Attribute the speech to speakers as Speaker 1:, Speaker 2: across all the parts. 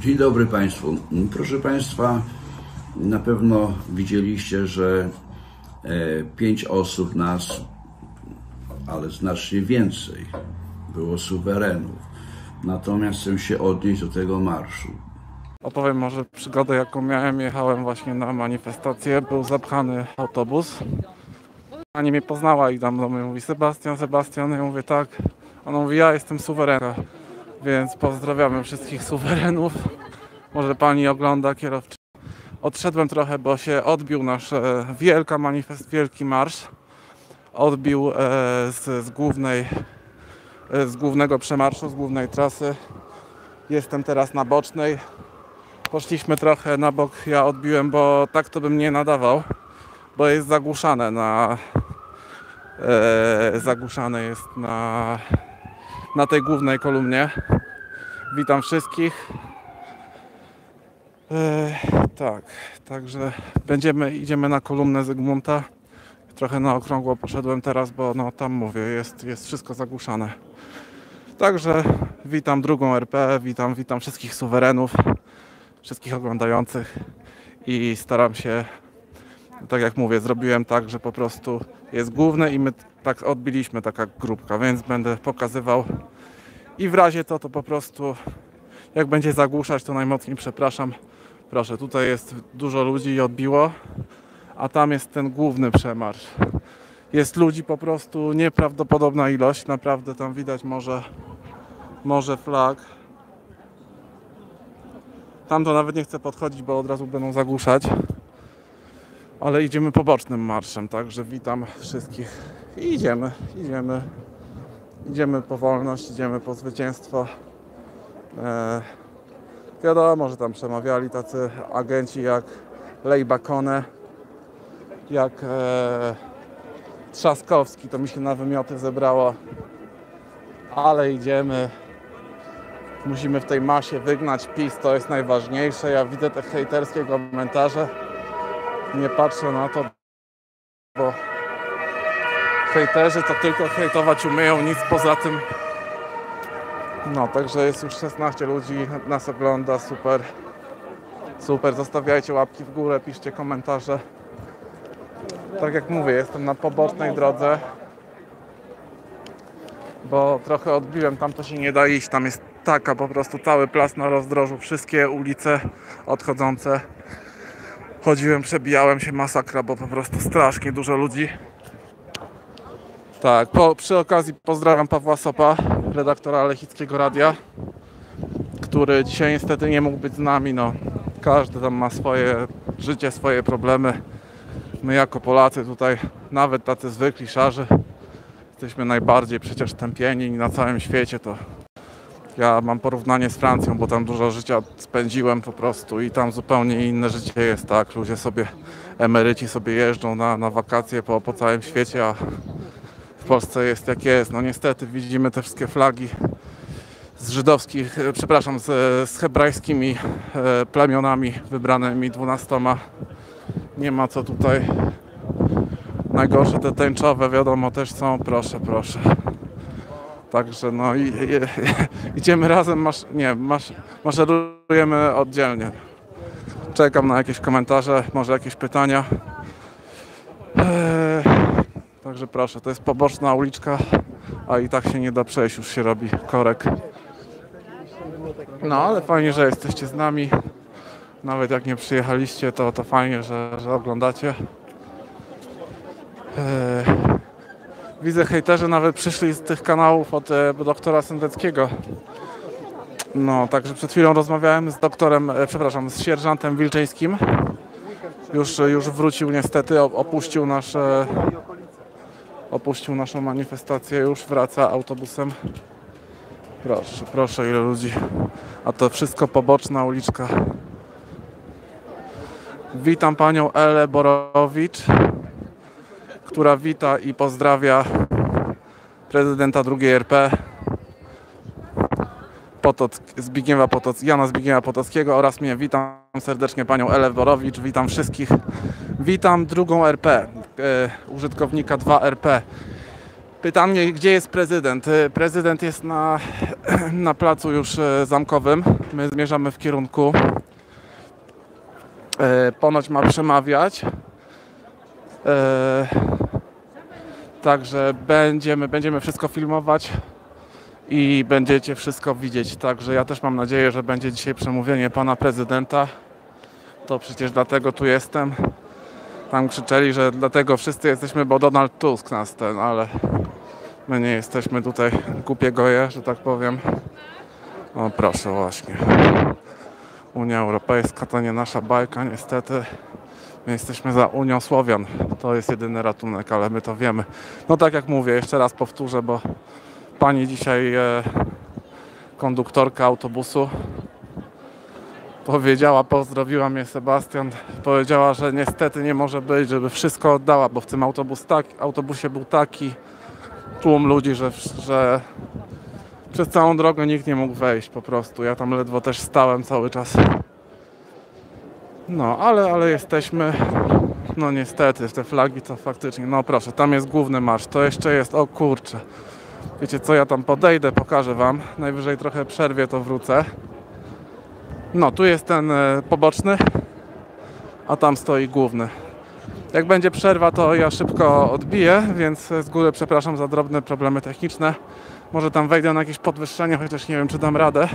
Speaker 1: Dzień dobry Państwu. Proszę Państwa, na pewno widzieliście, że e, pięć osób nas, ale znacznie więcej, było suwerenów. Natomiast chcę się odnieść do tego marszu.
Speaker 2: Opowiem może przygodę, jaką miałem. Jechałem właśnie na manifestację. Był zapchany autobus. Pani mnie poznała i tam do mnie mówi Sebastian, Sebastian. Ja mówię tak. Ona mówi, ja jestem suwerenem. Więc pozdrawiamy wszystkich suwerenów. Może pani ogląda kierowczy. Odszedłem trochę, bo się odbił nasz e, wielka manifest, wielki marsz. Odbił e, z, z głównej, e, z głównego przemarszu, z głównej trasy. Jestem teraz na bocznej. Poszliśmy trochę na bok, ja odbiłem, bo tak to bym nie nadawał, bo jest zagłuszane na zagłuszane jest na na tej głównej kolumnie. Witam wszystkich. Tak, także będziemy, idziemy na kolumnę Zygmunta. Trochę na okrągło poszedłem teraz, bo no tam mówię, jest, jest wszystko zagłuszane. Także witam drugą RP, witam, witam wszystkich suwerenów, wszystkich oglądających i staram się, tak jak mówię, zrobiłem tak, że po prostu jest główne i my tak odbiliśmy taka grupka, więc będę pokazywał i w razie to to po prostu jak będzie zagłuszać to najmocniej przepraszam. Proszę, tutaj jest dużo ludzi i odbiło, a tam jest ten główny przemarsz. Jest ludzi po prostu nieprawdopodobna ilość, naprawdę tam widać może może flag. Tam to nawet nie chcę podchodzić, bo od razu będą zagłuszać. Ale idziemy pobocznym marszem, także witam wszystkich. I idziemy, idziemy. Idziemy po wolność, idziemy po zwycięstwo. E, wiadomo, że tam przemawiali tacy agenci jak Lej Bakone, jak e, Trzaskowski, to mi się na wymioty zebrało. Ale idziemy. Musimy w tej masie wygnać PiS, to jest najważniejsze. Ja widzę te hejterskie komentarze. Nie patrzę na to, bo hejterzy to tylko hejtować umieją, nic poza tym. No, także jest już 16 ludzi, nas ogląda, super. Super, zostawiajcie łapki w górę, piszcie komentarze. Tak jak mówię, jestem na pobocznej drodze, bo trochę odbiłem, tam to się nie da iść, tam jest taka po prostu cały plac na rozdrożu, wszystkie ulice odchodzące. Chodziłem, przebijałem się, masakra, bo po prostu strasznie dużo ludzi. Tak, po, przy okazji pozdrawiam Pawła Sopa, redaktora Lechickiego Radia, który dzisiaj niestety nie mógł być z nami. No, każdy tam ma swoje życie, swoje problemy. My jako Polacy tutaj, nawet tacy zwykli szarzy, jesteśmy najbardziej przecież tępieni na całym świecie. To ja mam porównanie z Francją, bo tam dużo życia spędziłem po prostu i tam zupełnie inne życie jest, tak? Ludzie sobie, emeryci sobie jeżdżą na, na wakacje po, po całym świecie, a Polsce jest jak jest. No niestety widzimy te wszystkie flagi z żydowskich, e, przepraszam, z, z hebrajskimi e, plemionami wybranymi dwunastoma. Nie ma co tutaj. Najgorsze te tęczowe, wiadomo, też są. Proszę, proszę. Także no i, i, i idziemy razem, masz, nie, masz, maszerujemy oddzielnie. Czekam na jakieś komentarze, może jakieś pytania. Eee, także proszę, to jest poboczna uliczka, a i tak się nie da przejść, już się robi korek. No ale fajnie, że jesteście z nami. Nawet jak nie przyjechaliście, to, to fajnie, że, że oglądacie. Eee, widzę hejterzy nawet przyszli z tych kanałów od e, doktora Sendeckiego. No, także przed chwilą rozmawiałem z doktorem, e, przepraszam, z sierżantem Wilczyńskim. Już, już wrócił niestety, opuścił nasze, opuścił naszą manifestację, już wraca autobusem. Proszę, proszę, ile ludzi. A to wszystko poboczna uliczka. Witam panią Elę Borowicz, która wita i pozdrawia prezydenta II RP Potock, Zbigniewa Potoc, Jana Zbigniewa Potockiego oraz mnie. Witam serdecznie panią Elę Borowicz, witam wszystkich. Witam drugą RP, użytkownika 2RP. Pytanie, gdzie jest prezydent? Y, Prezydent jest na, na placu już e, zamkowym. My zmierzamy w kierunku. E, ponoć ma przemawiać. E, Także będziemy, będziemy wszystko filmować i będziecie wszystko widzieć. Także ja też mam nadzieję, że będzie dzisiaj przemówienie pana prezydenta. To przecież dlatego tu jestem. Tam krzyczeli, że dlatego wszyscy jesteśmy, bo Donald Tusk nas ten, ale my nie jesteśmy tutaj głupie goje, że tak powiem. O proszę właśnie. Unia Europejska to nie nasza bajka niestety. My jesteśmy za Unią Słowian. To jest jedyny ratunek, ale my to wiemy. No tak jak mówię, jeszcze raz powtórzę, bo pani dzisiaj e, konduktorka autobusu powiedziała, pozdrowiła mnie Sebastian, powiedziała, że niestety nie może być, żeby wszystko oddała, bo w tym autobus tak, autobusie był taki tłum ludzi, że, że przez całą drogę nikt nie mógł wejść po prostu. Ja tam ledwo też stałem cały czas. No, ale, ale jesteśmy. No niestety, te flagi to faktycznie. No proszę, tam jest główny marsz. To jeszcze jest. O kurczę. Wiecie co, ja tam podejdę, pokażę wam. Najwyżej trochę przerwie, to wrócę. No, tu jest ten e, poboczny, a tam stoi główny. Jak będzie przerwa, to ja szybko odbiję, więc z góry przepraszam za drobne problemy techniczne. Może tam wejdę na jakieś podwyższenie, chociaż nie wiem, czy dam radę.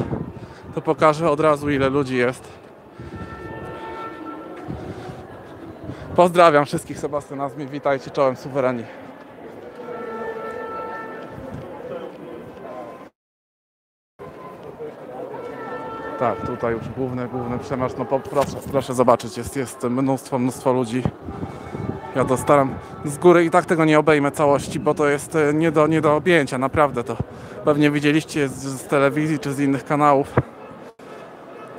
Speaker 2: To pokażę od razu, ile ludzi jest. Pozdrawiam wszystkich Sebastianazmi, witajcie czołem suwereni. Tak, tutaj już główny, główny przemarsz, no proszę, proszę zobaczyć, jest, jest mnóstwo, mnóstwo ludzi. Ja to staram z góry i tak tego nie obejmę całości, bo to jest e, nie do, nie do objęcia, naprawdę to. Pewnie widzieliście z, z telewizji czy z innych kanałów.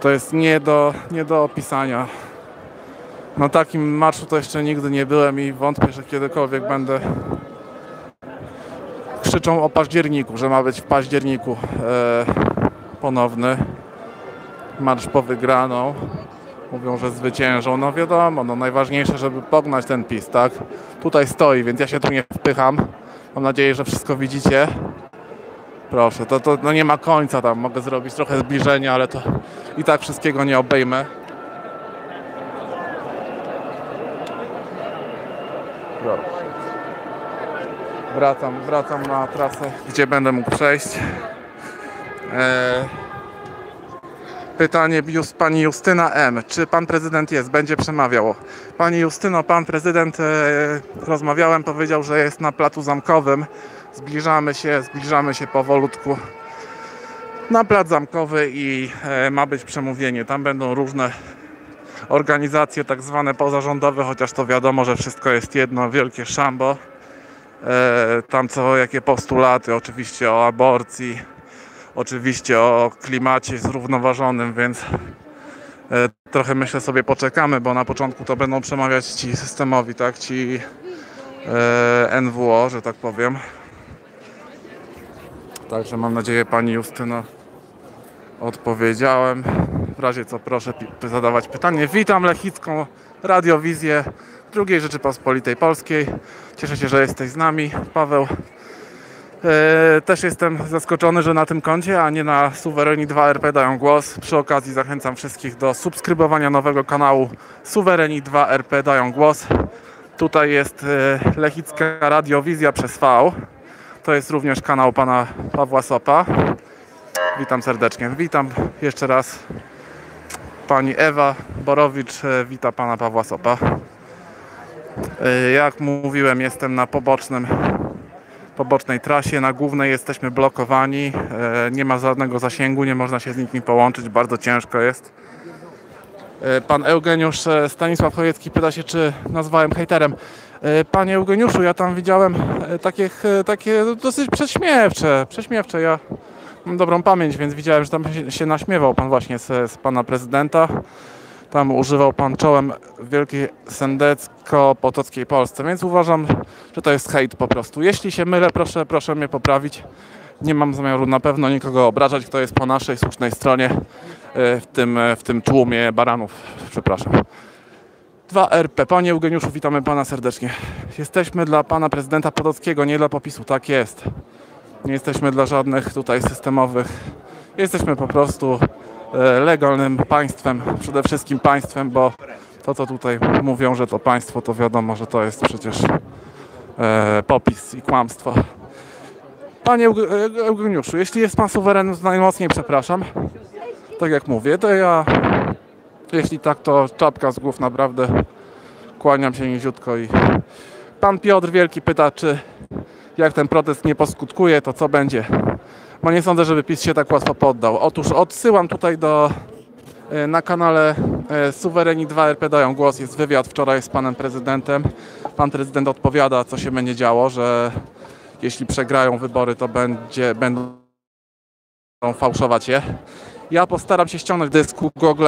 Speaker 2: To jest nie do, nie do opisania. Na takim marszu to jeszcze nigdy nie byłem i wątpię, że kiedykolwiek będę. Krzyczą o październiku, że ma być w październiku e, ponowny marsz po wygraną. Mówią, że zwyciężą. No wiadomo, no najważniejsze, żeby pognać ten PiS, tak? Tutaj stoi, więc ja się tu nie wpycham. Mam nadzieję, że wszystko widzicie. Proszę, to, to no nie ma końca tam. Mogę zrobić trochę zbliżenia, ale to i tak wszystkiego nie obejmę. Proszę. Wracam, wracam na trasę, gdzie będę mógł przejść. Eee, pytanie pani Justyna M. Czy pan prezydent jest? Będzie przemawiał. Pani Justyno, pan prezydent, e, rozmawiałem, powiedział, że jest na placu zamkowym. Zbliżamy się, zbliżamy się powolutku na plac zamkowy i e, ma być przemówienie. Tam będą różne organizacje tak zwane pozarządowe, chociaż to wiadomo, że wszystko jest jedno wielkie szambo. E, tam co jakie postulaty, oczywiście o aborcji, oczywiście o klimacie zrównoważonym, więc e, trochę myślę sobie poczekamy, bo na początku to będą przemawiać ci systemowi, tak, ci e, NWO, że tak powiem. Także mam nadzieję pani Justyno odpowiedziałem. W razie co proszę zadawać pytanie. Witam Lechicką Radiowizję II Rzeczypospolitej Polskiej. Cieszę się, że jesteś z nami, Paweł. E, też jestem zaskoczony, że na tym koncie, a nie na Suwereni 2 RP dają głos. Przy okazji zachęcam wszystkich do subskrybowania nowego kanału Suwereni 2 RP dają głos. Tutaj jest e, Lechicka Radiowizja przez V. To jest również kanał pana Pawła Sopa. Witam serdecznie. Witam jeszcze raz pani Ewa Borowicz. e, Wita pana Pawła Sopa. Jak mówiłem, jestem na pobocznym pobocznej trasie. Na głównej jesteśmy blokowani. E, Nie ma żadnego zasięgu, nie można się z nikim połączyć. Bardzo ciężko jest. E, Pan Eugeniusz e, Stanisław Chojecki pyta się, czy nazwałem hejterem. Panie Eugeniuszu, ja tam widziałem takie, takie dosyć prześmiewcze. Prześmiewcze. Ja mam dobrą pamięć, więc widziałem, że tam się, naśmiewał pan właśnie z, z pana prezydenta. Tam używał pan czołem Wielkiej Sendecko-Potockiej Polsce, więc uważam, że to jest hejt po prostu. Jeśli się mylę, proszę, proszę mnie poprawić. Nie mam zamiaru na pewno nikogo obrażać, kto jest po naszej słusznej stronie e, w tym, e, w tym tłumie baranów. Przepraszam. 2RP. Panie Eugeniuszu, witamy pana serdecznie. Jesteśmy dla pana prezydenta Podolskiego, nie dla popisu. Tak jest. Nie jesteśmy dla żadnych tutaj systemowych. Jesteśmy po prostu e, legalnym państwem, przede wszystkim państwem, bo to co tutaj mówią, że to państwo, to wiadomo, że to jest przecież e, popis i kłamstwo. Panie Euge- Eugeniuszu, jeśli jest pan suwerenem, to najmocniej przepraszam. Tak jak mówię, to ja, jeśli tak, to czapka z głów naprawdę kłaniam się niziutko i pan Piotr Wielki pyta, czy jak ten protest nie poskutkuje, to co będzie? Bo nie sądzę, żeby PiS się tak łatwo poddał. Otóż odsyłam tutaj do na kanale e, Suwereni 2 RP dają głos. Jest wywiad wczoraj z panem prezydentem. Pan prezydent odpowiada, co się będzie działo, że jeśli przegrają wybory, to będzie, będą fałszować je. Ja postaram się ściągnąć dysku Google,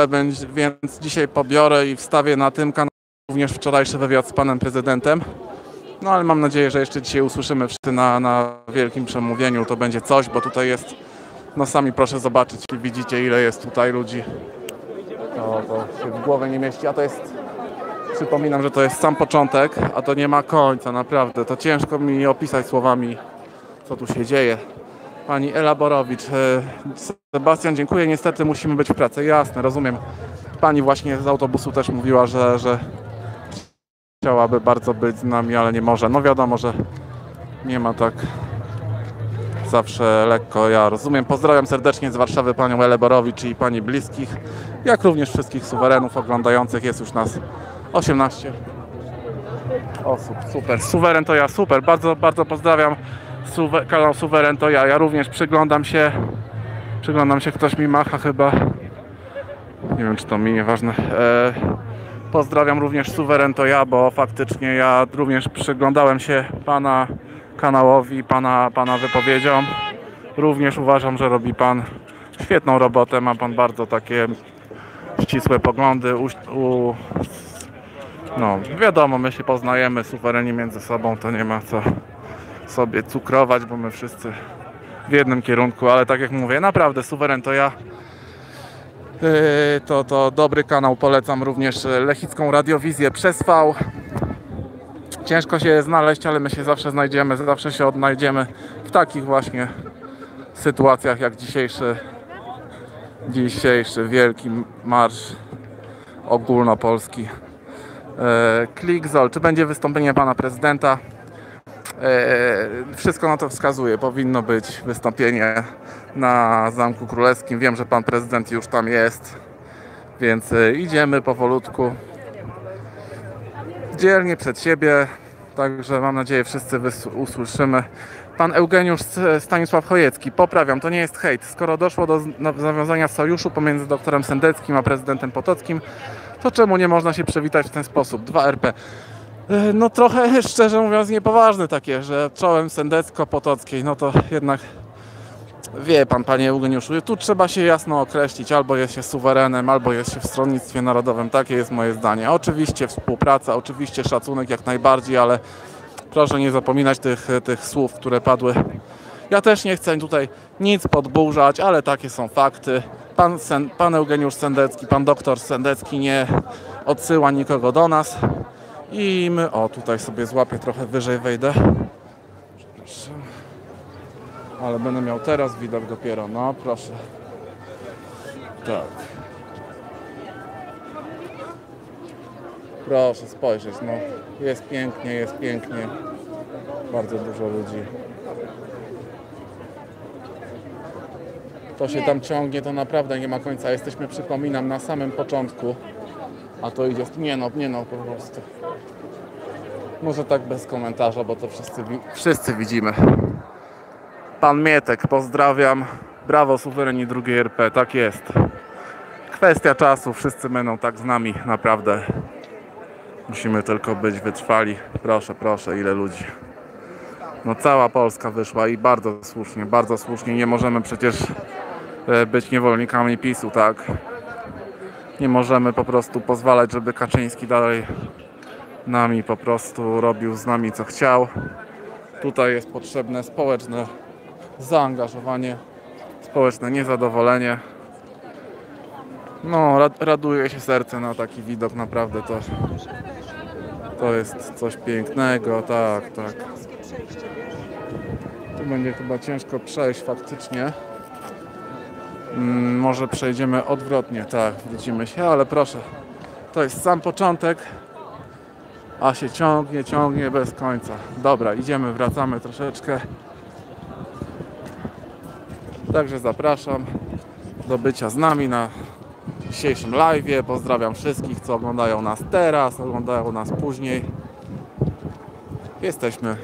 Speaker 2: więc dzisiaj pobiorę i wstawię na tym kanale również wczorajszy wywiad z panem prezydentem. No ale mam nadzieję, że jeszcze dzisiaj usłyszymy wszyscy na, na wielkim przemówieniu. To będzie coś, bo tutaj jest, no sami proszę zobaczyć, widzicie ile jest tutaj ludzi. To, to się w głowę nie mieści, a to jest, przypominam, że to jest sam początek, a to nie ma końca, naprawdę. To ciężko mi opisać słowami, co tu się dzieje. Pani Ela Borowicz, e, Sebastian, dziękuję, niestety musimy być w pracy. Jasne, rozumiem. Pani właśnie z autobusu też mówiła, że, że chciałaby bardzo być z nami, ale nie może. No wiadomo, że nie ma tak zawsze lekko. Ja rozumiem. Pozdrawiam serdecznie z Warszawy panią Elę Borowicz i pani bliskich, jak również wszystkich suwerenów oglądających. Jest już nas 18 osób. Super. Suweren to ja. Super. Bardzo, bardzo pozdrawiam Suwe, kanał Suweren to ja. Ja również przyglądam się. Przyglądam się. Ktoś mi macha chyba. Nie wiem, czy to mi nieważne. E, Pozdrawiam również Suweren to ja, bo faktycznie ja również przyglądałem się Pana kanałowi, Pana, pana wypowiedziom. Również uważam, że robi Pan świetną robotę, ma Pan bardzo takie ścisłe poglądy. U, u, no, wiadomo, my się poznajemy suwereni między sobą, to nie ma co sobie cukrować, bo my wszyscy w jednym kierunku, ale tak jak mówię, naprawdę suweren to ja. Yy, to, to dobry kanał, polecam również e, Lechicką Radiowizję przez V. Ciężko się znaleźć, ale my się zawsze znajdziemy, zawsze się odnajdziemy w takich właśnie sytuacjach jak dzisiejszy, dzisiejszy wielki marsz ogólnopolski. E, Klikzol, czy będzie wystąpienie pana prezydenta? E, Wszystko na to wskazuje. Powinno być wystąpienie na Zamku Królewskim. Wiem, że pan prezydent już tam jest, więc e, idziemy powolutku. Dzielnie przed siebie, także mam nadzieję wszyscy usłyszymy. Pan Eugeniusz Stanisław Chojecki, poprawiam, to nie jest hejt. Skoro doszło do zawiązania sojuszu pomiędzy doktorem Sendeckim a prezydentem Potockim, to czemu nie można się przywitać w ten sposób? 2RP. E, No trochę, szczerze mówiąc, niepoważne takie, że czołem Sendecko-Potockiej, no to jednak wie pan, panie Eugeniuszu, tu trzeba się jasno określić, albo jest się suwerenem, albo jest się w stronnictwie narodowym, takie jest moje zdanie. Oczywiście współpraca, oczywiście szacunek jak najbardziej, ale proszę nie zapominać tych, tych słów, które padły. Ja też nie chcę tutaj nic podburzać, ale takie są fakty. Pan, Sen, pan Eugeniusz Sendecki, pan doktor Sendecki nie odsyła nikogo do nas. I my, o tutaj sobie złapię trochę wyżej wejdę. Przepraszam. Ale będę miał teraz widok dopiero, no proszę. Tak. Proszę spojrzeć, no jest pięknie, jest pięknie. Bardzo dużo ludzi. To się tam ciągnie, to naprawdę nie ma końca. Jesteśmy, przypominam, na samym początku. A to idzie, nie no, nie no, po prostu. Może tak bez komentarza, bo to wszyscy, wszyscy widzimy. Pan Mietek, pozdrawiam. Brawo, suwereni drugiej RP, tak jest. Kwestia czasu, wszyscy będą tak z nami, naprawdę. Musimy tylko być wytrwali. Proszę, proszę, ile ludzi. No cała Polska wyszła i bardzo słusznie, bardzo słusznie. Nie możemy przecież e, być niewolnikami PiSu, tak? Nie możemy po prostu pozwalać, żeby Kaczyński dalej nami po prostu robił z nami co chciał. Tutaj jest potrzebne społeczne zaangażowanie, społeczne niezadowolenie. No, rad, raduje się serce na taki widok, naprawdę to, to jest coś pięknego, tak, tak. Tu będzie chyba ciężko przejść faktycznie. Mm, może przejdziemy odwrotnie, tak, wrócimy się, ale proszę. To jest sam początek, a się ciągnie, ciągnie bez końca. Dobra, idziemy, wracamy troszeczkę. Także zapraszam do bycia z nami na dzisiejszym live. Pozdrawiam wszystkich, co oglądają nas teraz, oglądają nas później. Jesteśmy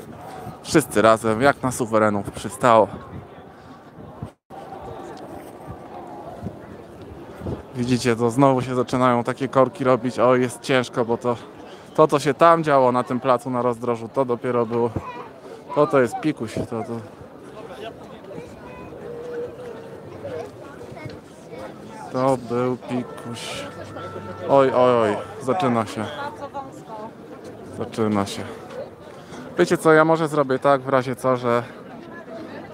Speaker 2: wszyscy razem, jak na suwerenów przystało. Widzicie, to znowu się zaczynają takie korki robić. O, jest ciężko, bo to, to co się tam działo na tym placu na rozdrożu, to dopiero było. To to jest pikuś. To, to. To był pikuś. Oj, oj, oj, zaczyna się. Zaczyna się. Wiecie co, ja może zrobię tak w razie co, że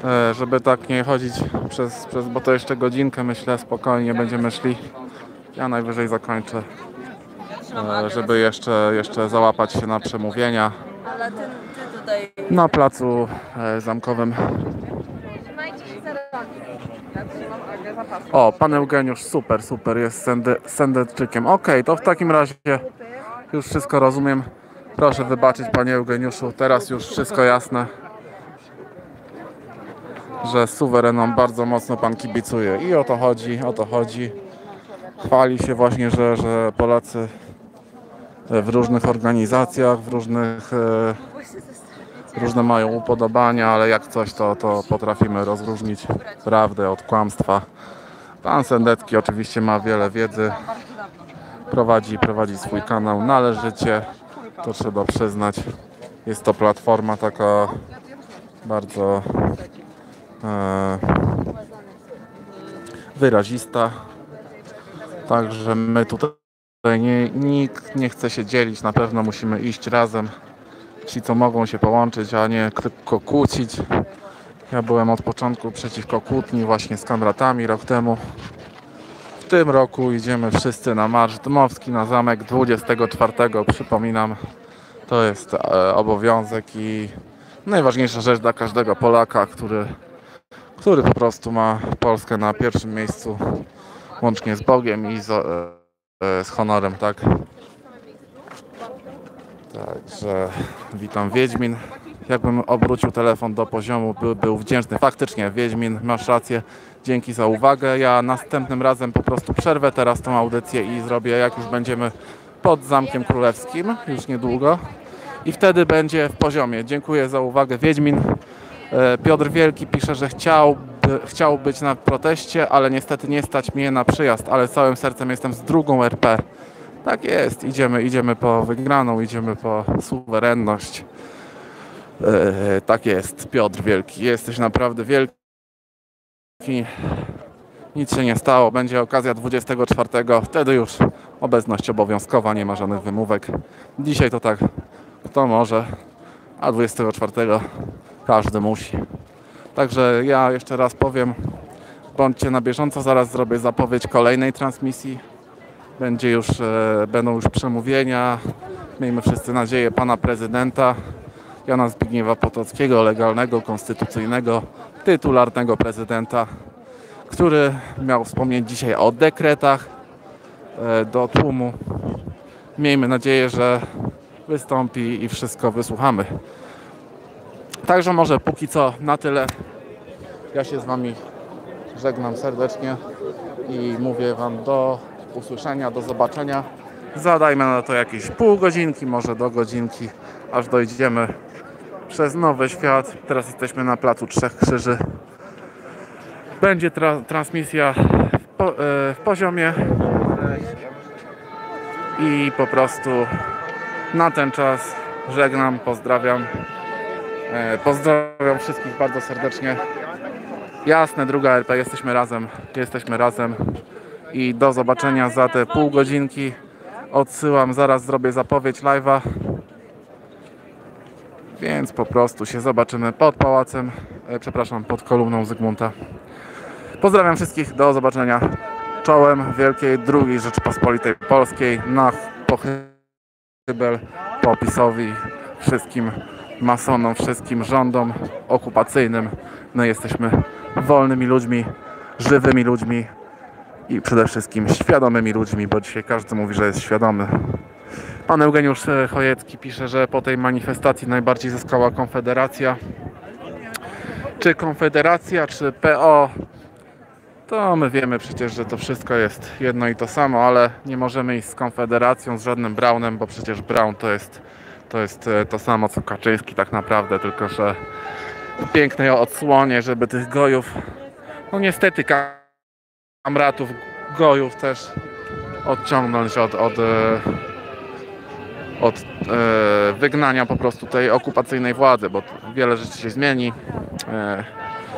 Speaker 2: e, żeby tak nie chodzić przez, przez, bo to jeszcze godzinkę myślę, spokojnie będziemy szli. Ja najwyżej zakończę, e, żeby jeszcze, jeszcze załapać się na przemówienia
Speaker 3: Ale ty, ty tutaj
Speaker 2: na placu e, zamkowym.
Speaker 3: trzymajcie się za rogi. Ja trzymam Agę za pasem.
Speaker 2: O, pan Eugeniusz, super, super, jest sędy, sędeczczykiem. Okej, to w takim razie już wszystko rozumiem. Proszę wybaczyć, panie Eugeniuszu, teraz już wszystko jasne, że suwerenom bardzo mocno pan kibicuje. I o to chodzi, o to chodzi. Chwali się właśnie, że, że Polacy w różnych organizacjach, w różnych e, różne mają upodobania, ale jak coś, to, to potrafimy rozróżnić prawdę od kłamstwa. Pan Sendecki oczywiście ma wiele wiedzy, prowadzi, prowadzi swój kanał należycie, to trzeba przyznać. Jest to platforma taka bardzo e, wyrazista, także my tutaj nie, nikt nie chce się dzielić, na pewno musimy iść razem ci, co mogą się połączyć, a nie tylko kłócić. Ja byłem od początku przeciwko kłótni właśnie z kamratami rok temu. W tym roku idziemy wszyscy na Marsz Dmowski na zamek 24. Przypominam, to jest e, obowiązek i najważniejsza rzecz dla każdego Polaka, który, który po prostu ma Polskę na pierwszym miejscu, łącznie z Bogiem i z, e, e, z honorem, tak? Także witam Wiedźmin. Jakbym obrócił telefon do poziomu, by, był wdzięczny. Faktycznie, Wiedźmin, masz rację. Dzięki za uwagę. Ja następnym razem po prostu przerwę teraz tą audycję i zrobię, jak już będziemy pod Zamkiem Królewskim, już niedługo. I wtedy będzie w poziomie. Dziękuję za uwagę. Wiedźmin. E, Piotr Wielki pisze, że chciał, chciał być na proteście, ale niestety nie stać mnie na przyjazd, ale całym sercem jestem z drugą RP. Tak jest, idziemy, idziemy po wygraną, idziemy po suwerenność. E, tak jest, Piotr Wielki. Jesteś naprawdę wielki. Nic się nie stało. Będzie okazja 24. Wtedy już obecność obowiązkowa, nie ma żadnych wymówek. Dzisiaj to tak, kto może, a 24 każdy musi. Także ja jeszcze raz powiem, bądźcie na bieżąco. Zaraz zrobię zapowiedź kolejnej transmisji. Będzie już, e, będą już przemówienia. Miejmy wszyscy nadzieję pana prezydenta Jana Zbigniewa Potockiego, legalnego, konstytucyjnego, tytularnego prezydenta, który miał wspomnieć dzisiaj o dekretach e, do tłumu. Miejmy nadzieję, że wystąpi i wszystko wysłuchamy. Także może póki co na tyle. Ja się z Wami żegnam serdecznie i mówię Wam do usłyszenia, do zobaczenia. Zadajmy na to jakieś pół godzinki, może do godzinki, aż dojdziemy przez Nowy Świat. Teraz jesteśmy na Placu Trzech Krzyży. Będzie tra- transmisja w, po- e, w poziomie i po prostu na ten czas żegnam, pozdrawiam. E, Pozdrawiam wszystkich bardzo serdecznie. Jasne, druga RP, jesteśmy razem, jesteśmy razem i do zobaczenia za te pół godzinki. Odsyłam, zaraz zrobię zapowiedź live'a. Więc po prostu się zobaczymy pod pałacem, e, przepraszam, pod kolumną Zygmunta. Pozdrawiam wszystkich, do zobaczenia. czołem Wielkiej II Rzeczypospolitej Polskiej na pochybel po PiSowi, wszystkim masonom, wszystkim rządom okupacyjnym. My jesteśmy wolnymi ludźmi, żywymi ludźmi i przede wszystkim świadomymi ludźmi, bo dzisiaj każdy mówi, że jest świadomy. Pan Eugeniusz Chojecki pisze, że po tej manifestacji najbardziej zyskała Konfederacja. Czy Konfederacja, czy PO, to my wiemy przecież, że to wszystko jest jedno i to samo, ale nie możemy iść z Konfederacją, z żadnym Brownem, bo przecież Brown to jest to, jest e, to samo co Kaczyński tak naprawdę, tylko że w pięknej odsłonie, żeby tych gojów, no niestety kamratów gojów też odciągnąć od, od, e, od e, wygnania po prostu tej okupacyjnej władzy, bo wiele rzeczy się zmieni. E,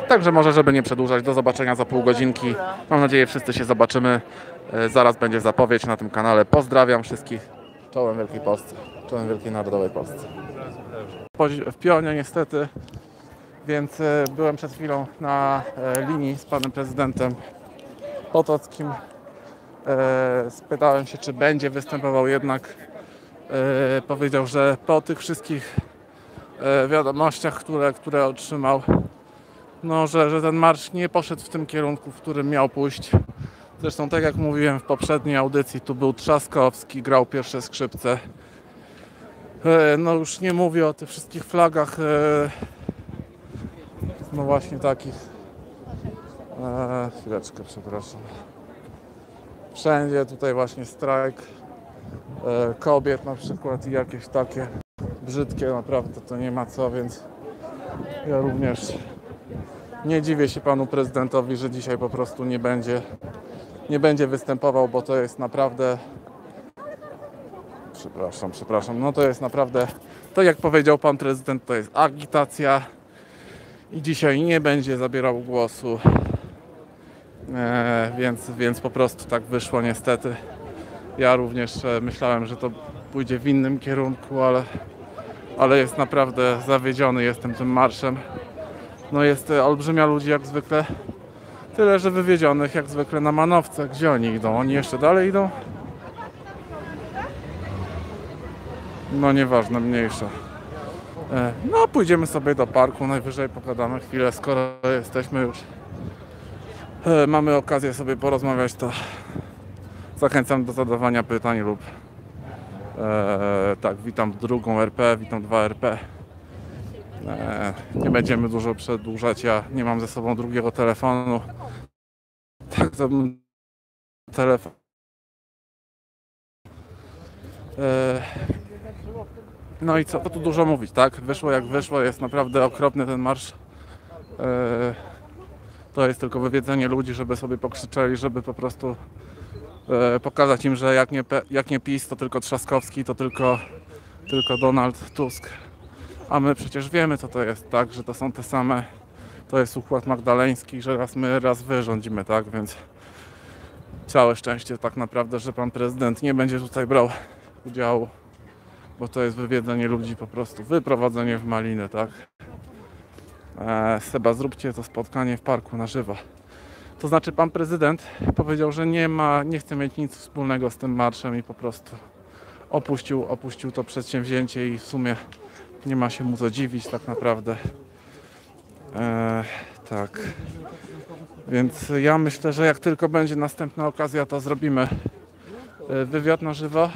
Speaker 2: także może, żeby nie przedłużać, do zobaczenia za pół godzinki. Mam nadzieję, wszyscy się zobaczymy. E, zaraz będzie zapowiedź na tym kanale. Pozdrawiam wszystkich. Czołem Wielkiej Polsce. Czołem Wielkiej Narodowej Polsce. Po- W pionie niestety, więc byłem przed chwilą na linii z panem prezydentem Potockim. Spytałem się, czy będzie występował jednak. E, powiedział, że po tych wszystkich e, wiadomościach, które, które otrzymał, no, że, że ten marsz nie poszedł w tym kierunku, w którym miał pójść. Zresztą, tak jak mówiłem w poprzedniej audycji, tu był Trzaskowski, grał pierwsze skrzypce. E, No już nie mówię o tych wszystkich flagach, no właśnie takich. Chwileczkę, przepraszam. Wszędzie tutaj właśnie strajk kobiet na przykład i jakieś takie brzydkie naprawdę to nie ma co, więc ja również nie dziwię się panu prezydentowi, że dzisiaj po prostu nie będzie nie będzie występował, bo to jest naprawdę przepraszam, przepraszam, no to jest naprawdę to jak powiedział pan prezydent, to jest agitacja i dzisiaj nie będzie zabierał głosu. E, więc, więc po prostu tak wyszło niestety. Ja również e, myślałem, że to pójdzie w innym kierunku, ale, ale jest naprawdę zawiedziony jestem tym marszem. No jest e, olbrzymia ludzi jak zwykle. Tyle, że wywiedzionych jak zwykle na manowce. Gdzie oni idą? Oni jeszcze dalej idą? No nieważne, mniejsza. E, No pójdziemy sobie do parku, najwyżej pogadamy chwilę, skoro jesteśmy już mamy okazję sobie porozmawiać, to zachęcam do zadawania pytań lub e, tak, witam drugą RP, witam dwa RP. E, nie będziemy dużo przedłużać, ja nie mam ze sobą drugiego telefonu. Tak, to telefon. E, no i co tu dużo mówić, tak? Wyszło jak wyszło, jest naprawdę okropny ten marsz. E, to jest tylko wywiedzenie ludzi, żeby sobie pokrzyczeli, żeby po prostu pokazać im, że jak nie, jak nie PiS, to tylko Trzaskowski, to tylko, tylko Donald Tusk. A my przecież wiemy, co to jest, tak? Że to są te same, to jest układ magdaleński, że raz my, raz wy tak? Więc całe szczęście tak naprawdę, że pan prezydent nie będzie tutaj brał udziału, bo to jest wywiedzenie ludzi po prostu, wyprowadzenie w maliny, tak? E, Seba, zróbcie to spotkanie w parku na żywo. To znaczy pan prezydent powiedział, że nie ma, nie chce mieć nic wspólnego z tym marszem i po prostu opuścił, opuścił to przedsięwzięcie i w sumie nie ma się mu co dziwić tak naprawdę. E, tak. Więc ja myślę, że jak tylko będzie następna okazja, to zrobimy e, wywiad na żywo.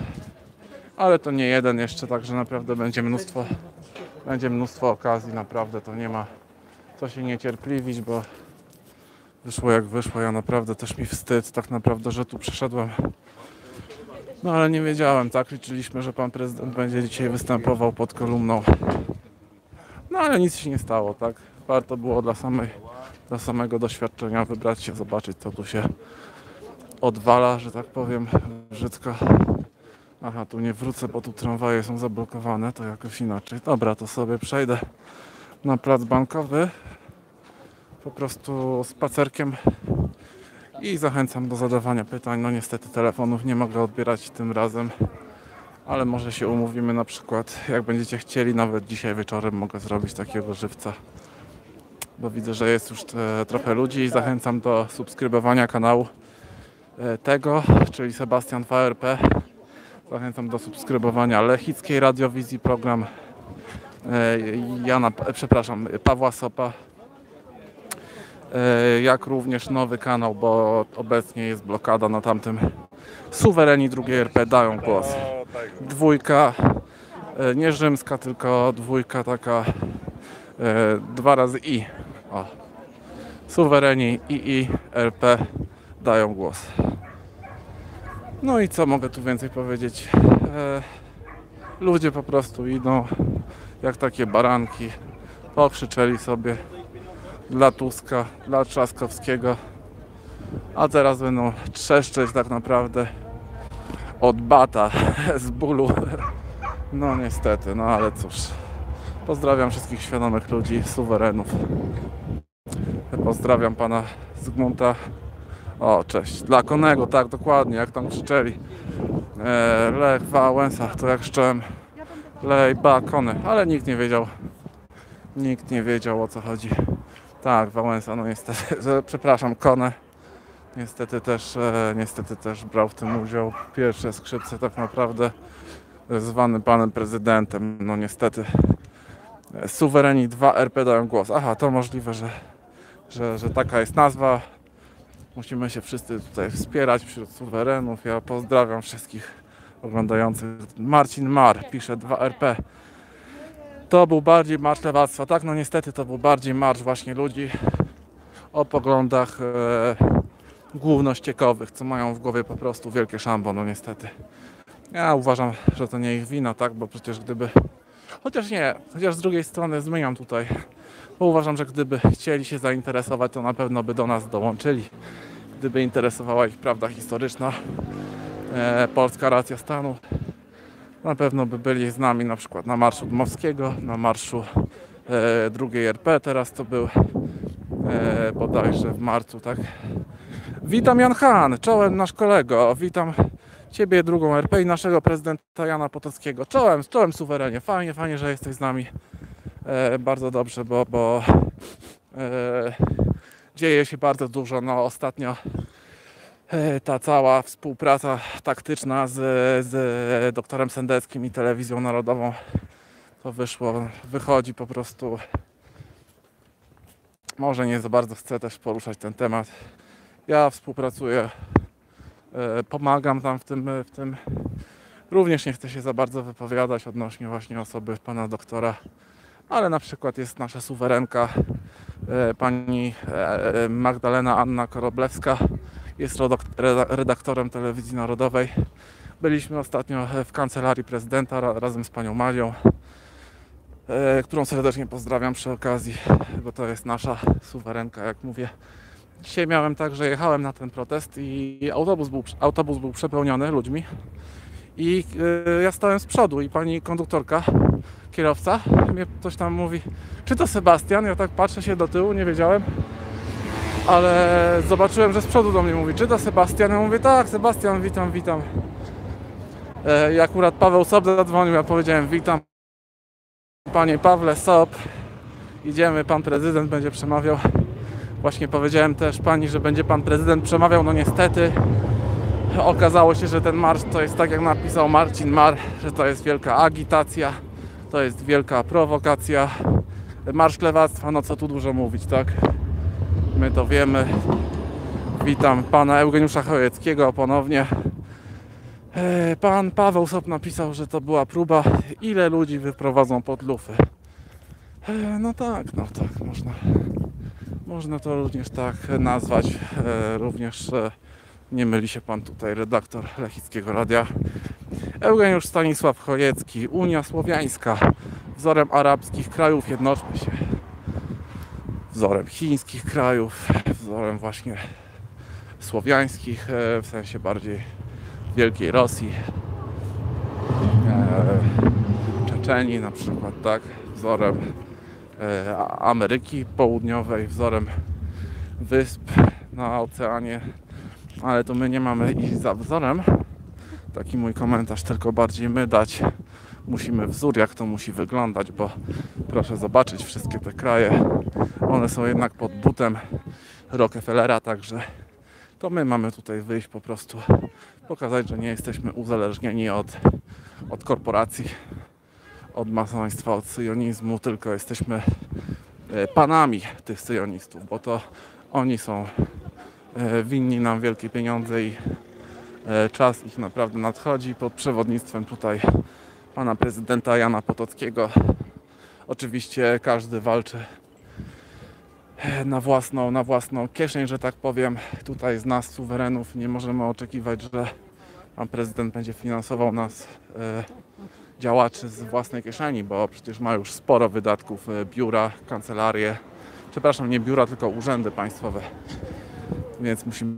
Speaker 2: Ale to nie jeden jeszcze, także naprawdę będzie mnóstwo, będzie mnóstwo okazji, naprawdę to nie ma co się niecierpliwić, bo wyszło jak wyszło. Ja naprawdę też mi wstyd, tak naprawdę, że tu przyszedłem. No ale nie wiedziałem, tak? Liczyliśmy, że pan prezydent będzie dzisiaj występował pod kolumną. No ale nic się nie stało, tak? Warto było dla, samej, dla samego doświadczenia wybrać się, zobaczyć, co tu się odwala, że tak powiem, brzydko. Aha, tu nie wrócę, bo tu tramwaje są zablokowane, to jakoś inaczej. Dobra, to sobie przejdę na plac bankowy. Po prostu spacerkiem i zachęcam do zadawania pytań. No niestety telefonów nie mogę odbierać tym razem, ale może się umówimy na przykład, jak będziecie chcieli, nawet dzisiaj wieczorem mogę zrobić takiego żywca. Bo widzę, że jest już e, trochę ludzi i zachęcam do subskrybowania kanału. e, tego, czyli Sebastian 2RP. Zachęcam do subskrybowania Lechickiej Radiowizji program e, Jana, przepraszam, Pawła Sopa. E, Jak również nowy kanał, bo obecnie jest blokada na tamtym. Suwereni drugiej RP dają głos. Dwójka, e, nie rzymska, tylko dwójka taka e, dwa razy i. O. Suwereni i i RP dają głos. No i co mogę tu więcej powiedzieć? Ludzie po prostu idą jak takie baranki. Pokrzyczeli sobie dla Tuska, dla Trzaskowskiego. A teraz będą trzeszczeć tak naprawdę od bata z bólu. No niestety, no ale cóż. Pozdrawiam wszystkich świadomych ludzi, suwerenów. Pozdrawiam pana Zygmunta. O, cześć. Dla Konego, tak, dokładnie, jak tam krzyczeli. E, Lech Wałęsa, to jak szczałem. Lej Bakony, ale nikt nie wiedział. Nikt nie wiedział o co chodzi. Tak, Wałęsa, no niestety, przepraszam, Konę. Niestety też, e, niestety też brał w tym udział. Pierwsze skrzypce tak naprawdę e, zwany panem prezydentem. No niestety e, suwereni 2 RP dają głos. Aha, to możliwe, że, że, że taka jest nazwa. Musimy się wszyscy tutaj wspierać wśród suwerenów. Ja pozdrawiam wszystkich oglądających. Marcin Mar pisze 2 RP. To był bardziej marsz lewactwa. Tak, no niestety to był bardziej marsz właśnie ludzi o poglądach e, głównościekowych, co mają w głowie po prostu wielkie szambo, no niestety. Ja uważam, że to nie ich wina, tak, bo przecież gdyby... Chociaż nie, chociaż z drugiej strony zmieniam tutaj, bo uważam, że gdyby chcieli się zainteresować, to na pewno by do nas dołączyli. Gdyby interesowała ich prawda historyczna, e, polska racja stanu, na pewno by byli z nami na przykład na Marszu Dmowskiego, na Marszu e, drugiej RP, teraz to był e, bodajże w marcu, tak? Witam Jan Han, czołem nasz kolego, witam Ciebie drugą RP i naszego prezydenta Jana Potockiego. Czołem, czołem suwerenie, fajnie, fajnie, że jesteś z nami. E, bardzo dobrze, bo, bo e, dzieje się bardzo dużo. No ostatnio ta cała współpraca taktyczna z, z doktorem Sendeckim i Telewizją Narodową to wyszło, wychodzi po prostu może nie za bardzo chcę też poruszać ten temat. Ja współpracuję, e, pomagam tam w tym, w tym. Również nie chcę się za bardzo wypowiadać odnośnie właśnie osoby pana doktora, ale na przykład jest nasza suwerenka, e, pani e, Magdalena Anna Koroblewska, jest redaktorem Telewizji Narodowej. Byliśmy ostatnio w kancelarii prezydenta ra- razem z panią Marią, e, którą serdecznie pozdrawiam przy okazji, bo to jest nasza suwerenka, jak mówię. Dzisiaj miałem tak, że jechałem na ten protest i autobus był, autobus był przepełniony ludźmi i e, ja stałem z przodu i pani konduktorka, kierowca mnie coś tam mówi, czy to Sebastian? Ja tak patrzę się do tyłu, nie wiedziałem, ale zobaczyłem, że z przodu do mnie mówi, czy to Sebastian? Ja mówię, tak, Sebastian, witam, witam. E, I akurat Paweł Sob zadzwonił, ja powiedziałem, witam panie Pawle Sob, idziemy, pan prezydent będzie przemawiał. Właśnie powiedziałem też pani, że będzie pan prezydent przemawiał, no niestety okazało się, że ten marsz to jest tak jak napisał Marcin Mar, że to jest wielka agitacja, to jest wielka prowokacja. Marsz lewactwa, no co tu dużo mówić, tak? My to wiemy. Witam pana Eugeniusza Chojeckiego ponownie. E, Pan Paweł Sop napisał, że to była próba, ile ludzi wyprowadzą pod lufy. E, No tak, no tak, można. Można to również tak nazwać. E, Również nie myli się pan tutaj, redaktor Lechickiego Radia. Eugeniusz Stanisław Chojecki, Unia Słowiańska, wzorem arabskich krajów jednoczmy się. Wzorem chińskich krajów, wzorem właśnie słowiańskich, e, w sensie bardziej Wielkiej Rosji, e, Czeczenii na przykład, tak, wzorem e, Ameryki Południowej, wzorem wysp na oceanie, ale to my nie mamy iść za wzorem. Taki mój komentarz, tylko bardziej my dać musimy wzór, jak to musi wyglądać, bo proszę zobaczyć wszystkie te kraje, one są jednak pod butem Rockefellera, także to my mamy tutaj wyjść po prostu, pokazać, że nie jesteśmy uzależnieni od, od korporacji, od masoństwa, od syjonizmu, tylko jesteśmy e, panami tych syjonistów, bo to oni są e, winni nam wielkie pieniądze i e, czas ich naprawdę nadchodzi. Pod przewodnictwem tutaj pana prezydenta Jana Potockiego. Oczywiście każdy walczy na własną, na własną kieszeń, że tak powiem. Tutaj z nas, suwerenów, nie możemy oczekiwać, że pan prezydent będzie finansował nas e, działaczy z własnej kieszeni, bo przecież ma już sporo wydatków, e, biura, kancelarie, przepraszam, nie biura, tylko urzędy państwowe. Więc musimy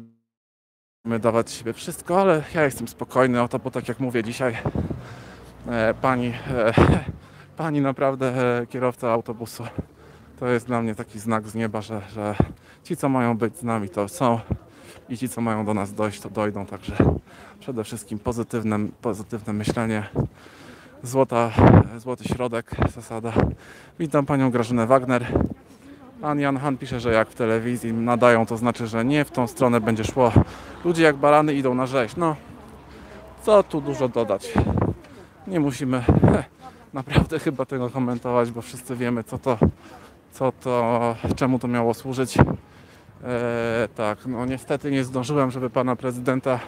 Speaker 2: dawać siebie wszystko, ale ja jestem spokojny o to, bo tak jak mówię dzisiaj, pani, e, pani naprawdę e, kierowca autobusu to jest dla mnie taki znak z nieba, że, że ci, co mają być z nami, to są i ci, co mają do nas dojść, to dojdą. Także przede wszystkim pozytywne, pozytywne myślenie. Złota, złoty środek, zasada. Witam panią Grażynę Wagner. Pan Jan Han pisze, że jak w telewizji nadają, to znaczy, że nie w tą stronę będzie szło. Ludzie jak barany idą na rzeź. No, co tu dużo dodać. Nie musimy naprawdę chyba tego komentować, bo wszyscy wiemy, co to co to, czemu to miało służyć. E, tak, no niestety nie zdążyłem, żeby pana prezydenta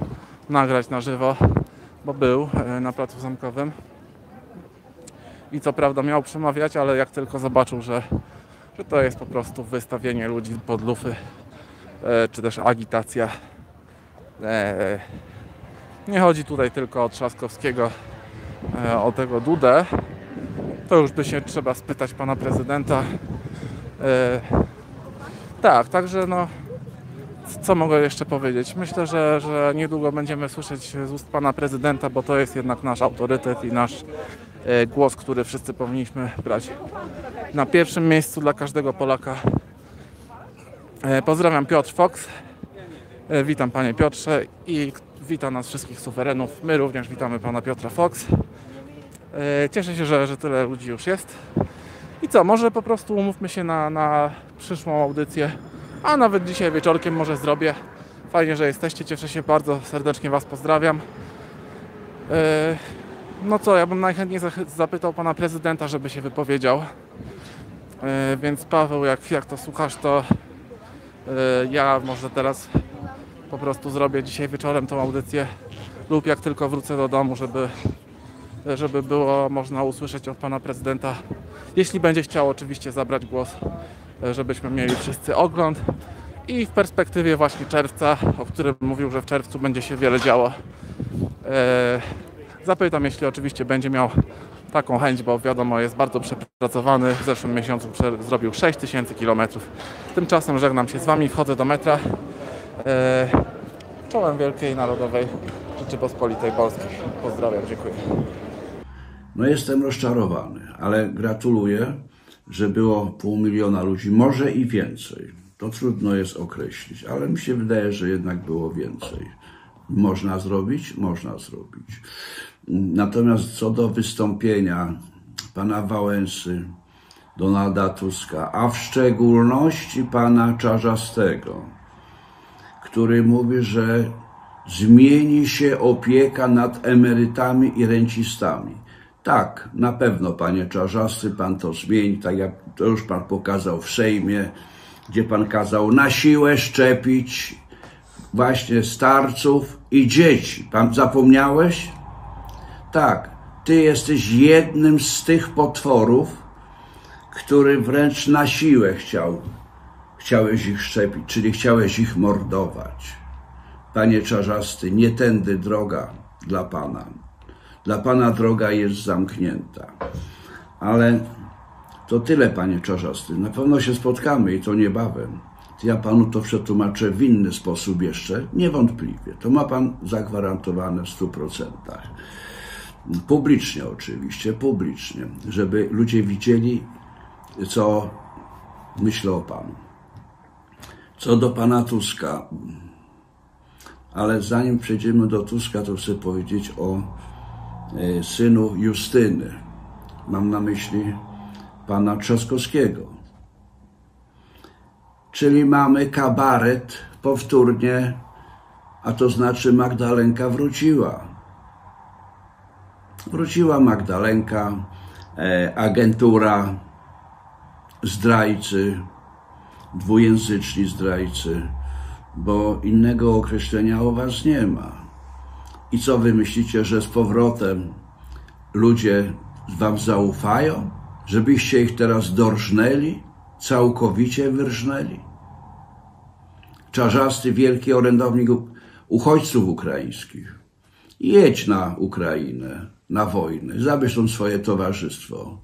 Speaker 2: nagrać na żywo, bo był e, na placu zamkowym. I co prawda miał przemawiać, ale jak tylko zobaczył, że, że to jest po prostu wystawienie ludzi pod lufy, e, czy też agitacja. E, nie chodzi tutaj tylko o Trzaskowskiego, o tego Dudę. To już by się trzeba spytać pana prezydenta, E, tak, także no co mogę jeszcze powiedzieć? Myślę, że, że niedługo będziemy słyszeć z ust pana prezydenta, bo to jest jednak nasz autorytet i nasz e, głos, który wszyscy powinniśmy brać na pierwszym miejscu dla każdego Polaka. E, pozdrawiam Piotr Fox. Witam panie Piotrze i witam nas wszystkich suwerenów. My również witamy pana Piotra Fox. Cieszę się, że, że tyle ludzi już jest. I co, może po prostu umówmy się na, na przyszłą audycję, a nawet dzisiaj wieczorkiem może zrobię. Fajnie, że jesteście, cieszę się bardzo, serdecznie Was pozdrawiam. Yy, no co, ja bym najchętniej zapytał Pana Prezydenta, żeby się wypowiedział. Yy, więc Paweł, jak, jak to słuchasz, to ja może teraz po prostu zrobię dzisiaj wieczorem tą audycję lub jak tylko wrócę do domu, żeby, żeby było można usłyszeć od Pana Prezydenta jeśli będzie chciał oczywiście zabrać głos, e, żebyśmy mieli wszyscy ogląd. I w perspektywie właśnie czerwca, o którym mówił, że w czerwcu będzie się wiele działo, e, zapytam, jeśli oczywiście będzie miał taką chęć, bo wiadomo, jest bardzo przepracowany. W zeszłym miesiącu zrobił 6000 km. Tymczasem żegnam się z Wami, wchodzę do metra. E, czołem Wielkiej Narodowej Rzeczypospolitej Polskiej. Pozdrawiam, dziękuję.
Speaker 1: No jestem rozczarowany, ale gratuluję, że było pół miliona ludzi, może i więcej. To trudno jest określić, ale mi się wydaje, że jednak było więcej. Można zrobić? Można zrobić. Natomiast co do wystąpienia pana Wałęsy, Donalda Tuska, a w szczególności pana Czarzastego, który mówi, że zmieni się opieka nad emerytami i rencistami. Tak, na pewno, panie Czarzasty, pan to zmieni, tak jak to już pan pokazał w Sejmie, gdzie pan kazał na siłę szczepić właśnie starców i dzieci. Pan zapomniałeś? Tak, ty jesteś jednym z tych potworów, który wręcz na siłę chciał, chciałeś ich szczepić, czyli chciałeś ich mordować. Panie Czarzasty, nie tędy droga dla pana. Dla Pana droga jest zamknięta. Ale to tyle, Panie Czarzasty. Na pewno się spotkamy i to niebawem. Ja Panu to przetłumaczę w inny sposób jeszcze, niewątpliwie. To ma Pan zagwarantowane w stu procentach. Publicznie oczywiście, publicznie, żeby ludzie widzieli, co myślę o Panu. Co do Pana Tuska, ale zanim przejdziemy do Tuska, to chcę powiedzieć o synu Justyny. Mam na myśli pana Trzaskowskiego. Czyli mamy kabaret powtórnie a to znaczy Magdalenka wróciła. Wróciła Magdalenka, e, agentura, zdrajcy, dwujęzyczni zdrajcy, bo innego określenia o was nie ma. I co wy myślicie, że z powrotem ludzie wam zaufają? Żebyście ich teraz dorżnęli? Całkowicie wyrżnęli? Czarzasty wielki orędownik uchodźców ukraińskich. Jedź na Ukrainę, na wojnę, zabierz tam swoje towarzystwo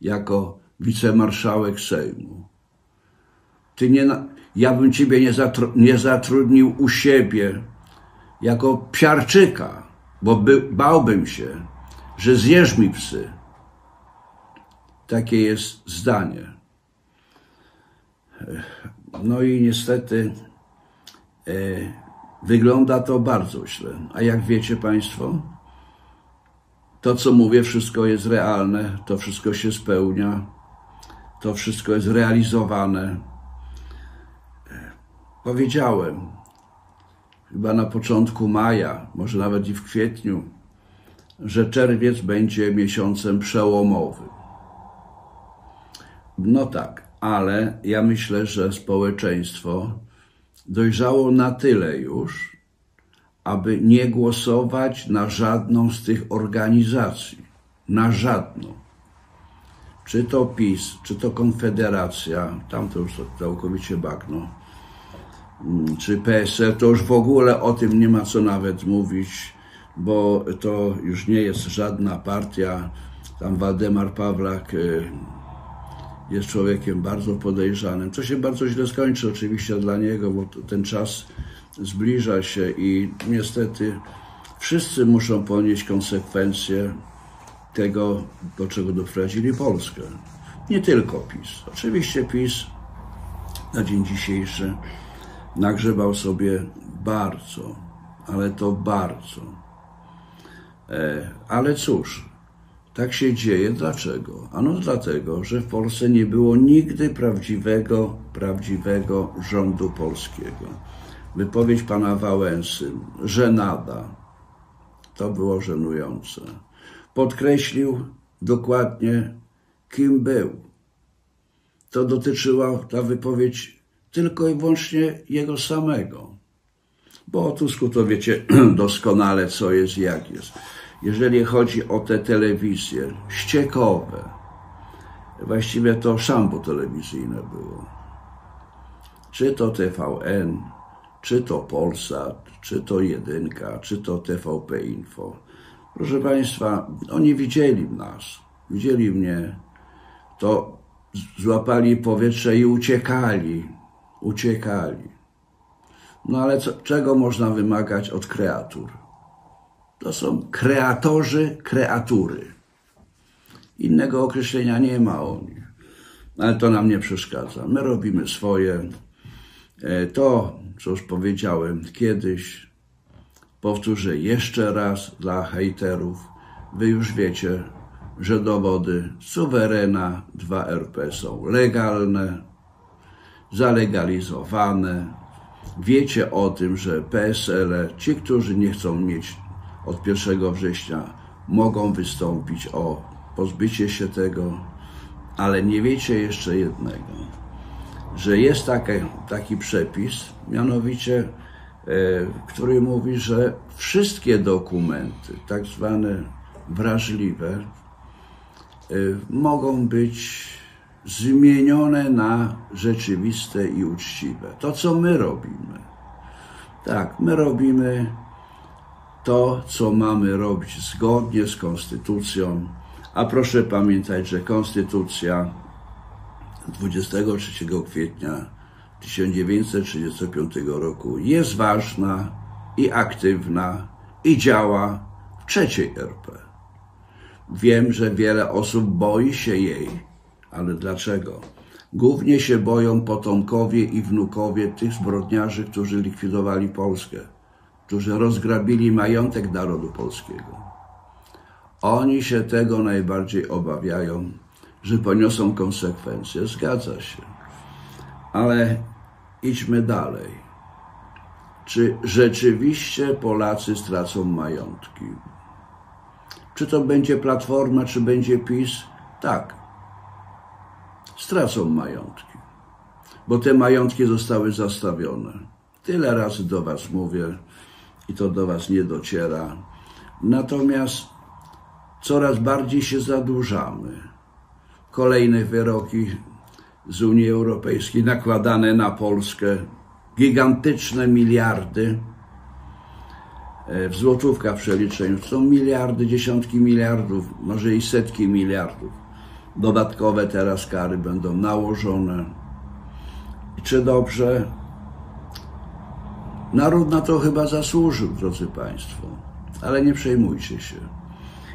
Speaker 1: jako wicemarszałek Sejmu. Ty nie, ja bym ciebie nie, zatru, nie zatrudnił u siebie jako psiarczyka, bo by, bałbym się, że zjesz mi psy. Takie jest zdanie. No i niestety e, wygląda to bardzo źle. A jak wiecie Państwo, to co mówię, wszystko jest realne, to wszystko się spełnia, to wszystko jest realizowane. E, Powiedziałem, chyba na początku maja, może nawet i w kwietniu, że czerwiec będzie miesiącem przełomowym. No tak, ale ja myślę, że społeczeństwo dojrzało na tyle już, aby nie głosować na żadną z tych organizacji. Na żadną. Czy to PiS, czy to Konfederacja, tam to już całkowicie bagno, czy PSL, to już w ogóle o tym nie ma co nawet mówić, bo to już nie jest żadna partia. Tam Waldemar Pawlak y, jest człowiekiem bardzo podejrzanym. To się bardzo źle skończy oczywiście dla niego, bo ten czas zbliża się i niestety wszyscy muszą ponieść konsekwencje tego, do czego doprowadzili Polskę. Nie tylko PiS. Oczywiście PiS na dzień dzisiejszy nagrzebał sobie bardzo, ale to bardzo. E, ale cóż, tak się dzieje. Dlaczego? Ano dlatego, że w Polsce nie było nigdy prawdziwego, prawdziwego rządu polskiego. Wypowiedź pana Wałęsy, żenada, to było żenujące. Podkreślił dokładnie, kim był. To dotyczyła ta wypowiedź tylko i wyłącznie jego samego. Bo o Tusku to wiecie doskonale, co jest jak jest. Jeżeli chodzi o te telewizje ściekowe, właściwie to szambo telewizyjne było. Czy to TVN, czy to Polsat, czy to Jedynka, czy to TVP Info. Proszę Państwa, oni widzieli nas, widzieli mnie, to złapali powietrze i uciekali, uciekali. No ale co, czego można wymagać od kreatur? To są kreatorzy kreatury. Innego określenia nie ma o nich. Ale to nam nie przeszkadza. My robimy swoje. E, To, co już powiedziałem kiedyś, powtórzę jeszcze raz dla hejterów. Wy już wiecie, że dowody suwerena 2RP są legalne, zalegalizowane. Wiecie o tym, że PSL, ci, którzy nie chcą mieć od 1 września, mogą wystąpić o pozbycie się tego, ale nie wiecie jeszcze jednego, że jest taki, taki przepis, mianowicie, e, który mówi, że wszystkie dokumenty, tak zwane wrażliwe, e, mogą być zmienione na rzeczywiste i uczciwe. To, co my robimy. Tak, my robimy to, co mamy robić zgodnie z Konstytucją. A proszę pamiętać, że Konstytucja 23 kwietnia 1935 roku jest ważna i aktywna i działa w trzeciej RP. Wiem, że wiele osób boi się jej, ale dlaczego? Głównie się boją potomkowie i wnukowie tych zbrodniarzy, którzy likwidowali Polskę, którzy rozgrabili majątek narodu polskiego. Oni się tego najbardziej obawiają, że poniosą konsekwencje. Zgadza się. Ale idźmy dalej. czy rzeczywiście Polacy stracą majątki. Czy to będzie Platforma, czy będzie PiS? Tak. Stracą majątki, bo te majątki zostały zastawione. Tyle razy do Was mówię i to do Was nie dociera. Natomiast coraz bardziej się zadłużamy. Kolejne wyroki z Unii Europejskiej nakładane na Polskę, gigantyczne miliardy e, w złotówkach przeliczeniu. Są miliardy, dziesiątki miliardów, może i setki miliardów. Dodatkowe teraz kary będą nałożone. Czy dobrze? Naród na to chyba zasłużył, drodzy Państwo, ale nie przejmujcie się.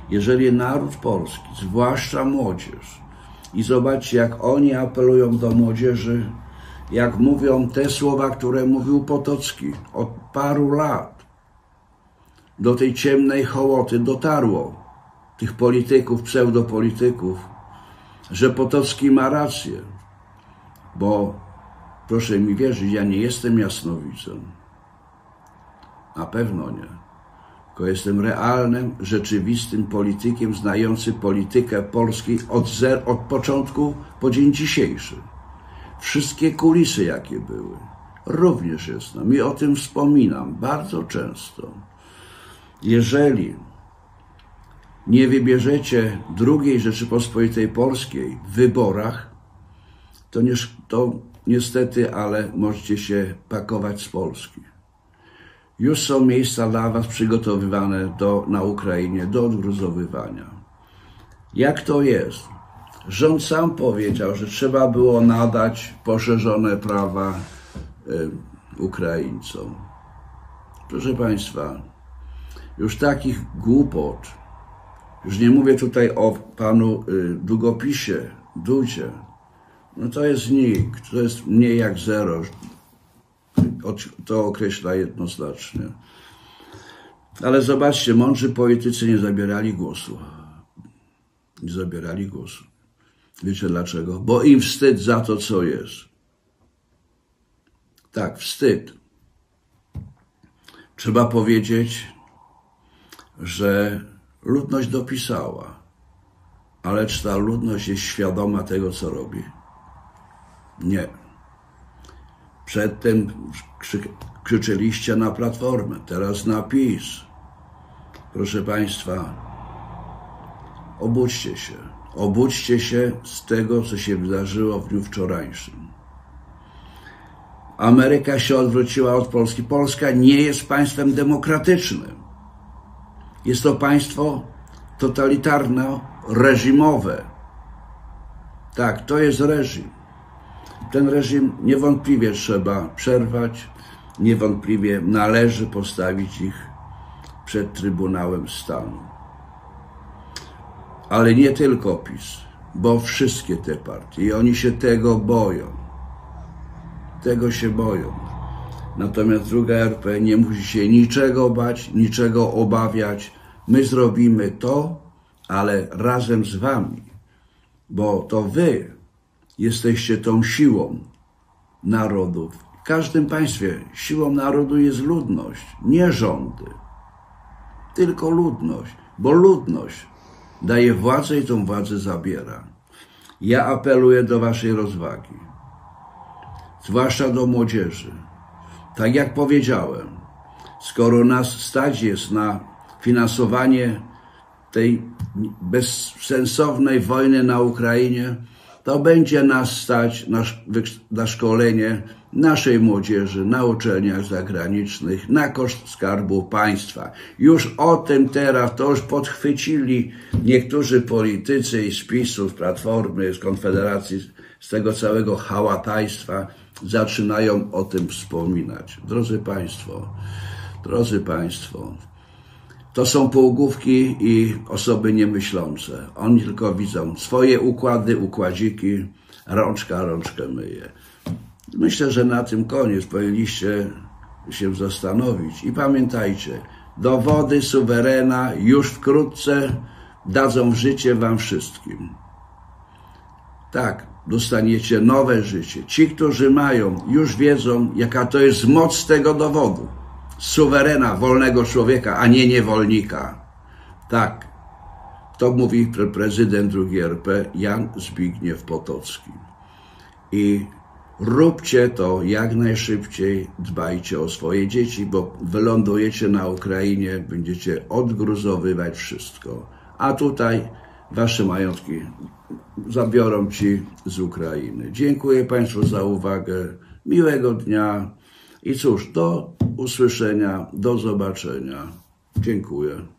Speaker 1: Jeżeli naród polski, zwłaszcza młodzież, i zobaczcie, jak oni apelują do młodzieży, jak mówią te słowa, które mówił Potocki od paru lat. Do tej ciemnej hołoty dotarło tych polityków, pseudopolityków, że Potocki ma rację, bo proszę mi wierzyć, ja nie jestem jasnowidzem. Na pewno nie. Tylko jestem realnym, rzeczywistym politykiem, znający politykę Polski od, zer, od początku po dzień dzisiejszy. Wszystkie kulisy, jakie były, również jestem i o tym wspominam bardzo często. Jeżeli nie wybierzecie drugiej Rzeczypospolitej Polskiej w wyborach, to, nie, to niestety, ale możecie się pakować z Polski. Już są miejsca dla Was przygotowywane do, na Ukrainie do odgruzowywania. Jak to jest? Rząd sam powiedział, że trzeba było nadać poszerzone prawa y, Ukraińcom. Proszę Państwa, już takich głupot, już nie mówię tutaj o panu y, długopisie, Dudzie, no to jest nikt, to jest mniej jak zero, to określa jednoznacznie. Ale zobaczcie, mądrzy politycy nie zabierali głosu. Nie zabierali głosu. Wiecie dlaczego? Bo im wstyd za to, co jest. Tak, wstyd. Trzeba powiedzieć, że ludność dopisała, ale czy ta ludność jest świadoma tego, co robi? Nie. Przedtem krzy, na Platformę, teraz na PiS. Proszę Państwa, obudźcie się. Obudźcie się z tego, co się wydarzyło w dniu wczorajszym. Ameryka się odwróciła od Polski. Polska nie jest państwem demokratycznym. Jest to państwo totalitarno-reżimowe. Tak, to jest reżim. Ten reżim niewątpliwie trzeba przerwać, niewątpliwie należy postawić ich przed Trybunałem Stanu. Ale nie tylko PiS, bo wszystkie te partie i oni się tego boją. Tego się boją. Natomiast druga RP nie musi się niczego bać, niczego obawiać. My zrobimy to, ale razem z wami, bo to wy jesteście tą siłą narodów. W każdym państwie siłą narodu jest ludność, nie rządy, tylko ludność, bo ludność daje władzę i tą władzę zabiera. Ja apeluję do waszej rozwagi, zwłaszcza do młodzieży. Tak jak powiedziałem, skoro nas stać jest na finansowanie tej bezsensownej wojny na Ukrainie, to będzie nas stać na, na szkolenie naszej młodzieży na uczelniach zagranicznych na koszt Skarbu Państwa. Już o tym teraz, to już podchwycili niektórzy politycy z PiSu, z Platformy, z Konfederacji, z tego całego hałatajstwa, zaczynają o tym wspominać. Drodzy Państwo, drodzy Państwo, to są półgłówki i osoby niemyślące. Oni tylko widzą swoje układy, układziki, rączka rączkę myje. Myślę, że na tym koniec powinniście się zastanowić. I pamiętajcie, dowody suwerena już wkrótce dadzą życie wam wszystkim. Tak, dostaniecie nowe życie. Ci, którzy mają, już wiedzą, jaka to jest moc tego dowodu. suwerena, wolnego człowieka, a nie niewolnika. Tak, to mówi pre- prezydent II RP Jan Zbigniew Potocki. I róbcie to jak najszybciej, dbajcie o swoje dzieci, bo wylądujecie na Ukrainie, będziecie odgruzowywać wszystko. A tutaj wasze majątki zabiorą ci z Ukrainy. Dziękuję Państwu za uwagę. Miłego dnia i cóż, do usłyszenia, do zobaczenia. Dziękuję.